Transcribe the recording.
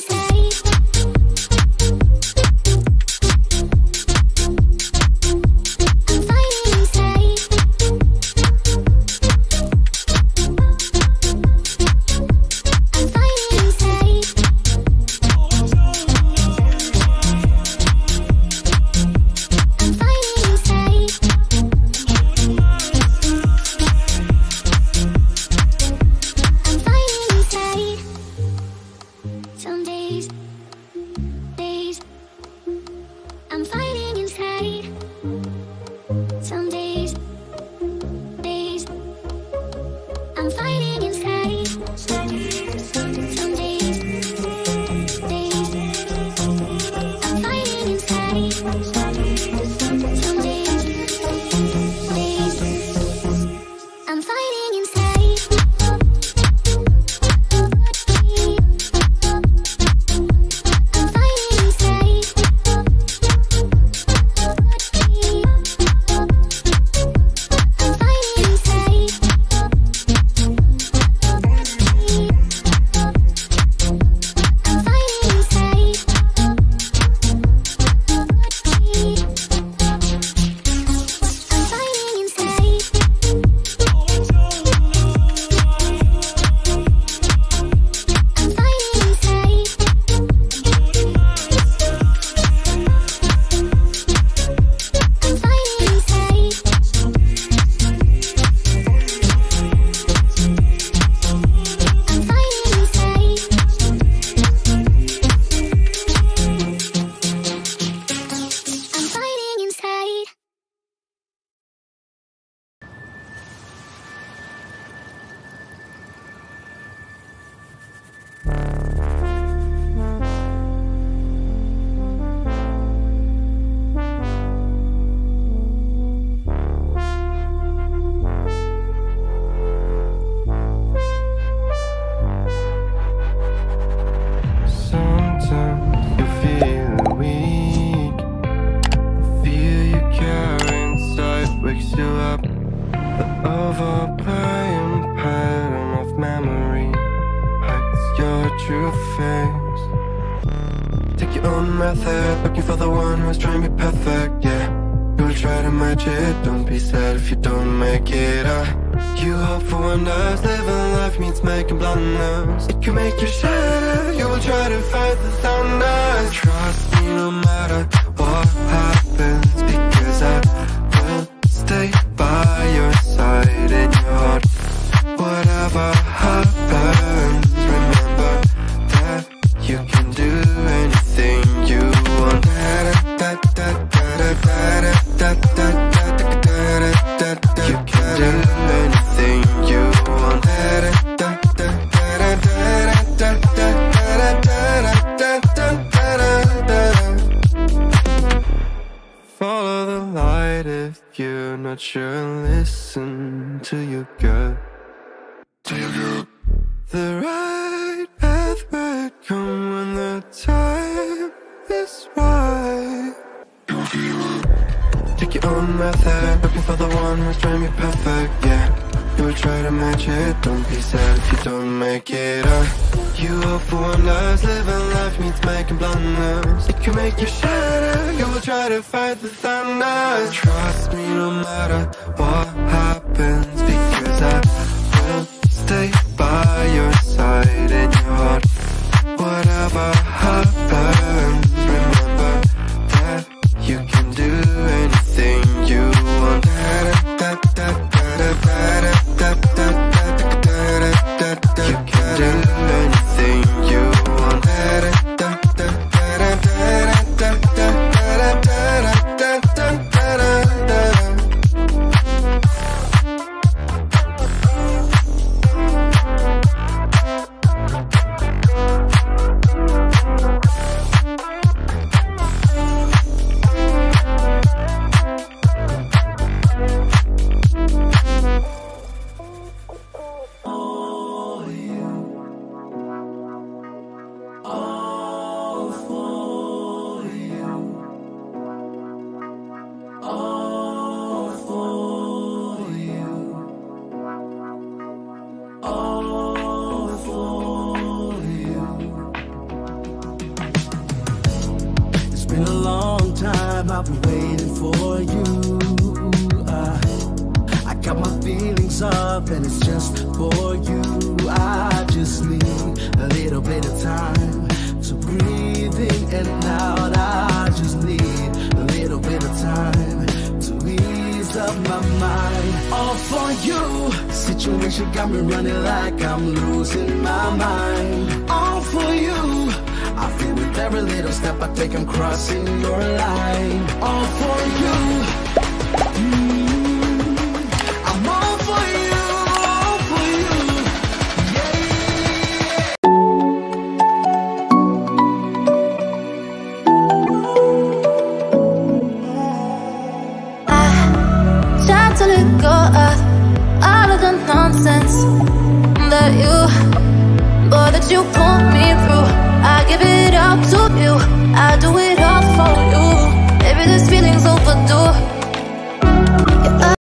seems Overplaying pattern of memory hides your true face. Take your own method, looking for the one who's trying to be perfect. Yeah, you will try to match it. Don't be sad if you don't make it. Uh, you hope for wonders, living life means making blunders. It can make you shatter. You will try to fight the Listen to your gut. The right path will come when the time is right. Take your own method, looking for the one who's trying to be perfect, yeah. You will try to match it, don't be sad if you don't make it up. You hope for wonders, living life means making blunders. It can make you shatter, you will try to fight the thunder. Trust me no matter what happens, because I will stay by your side in your heart. Whatever happens, I've been waiting for you. Uh, I got my feelings up and it's just for you. I just need a little bit of time to breathe in and out. I just need a little bit of time to ease up my mind. All for you. Situation got me running like I'm losing my mind. All step I take, I'm crossing your line. All for you. Mm. To you. I do it.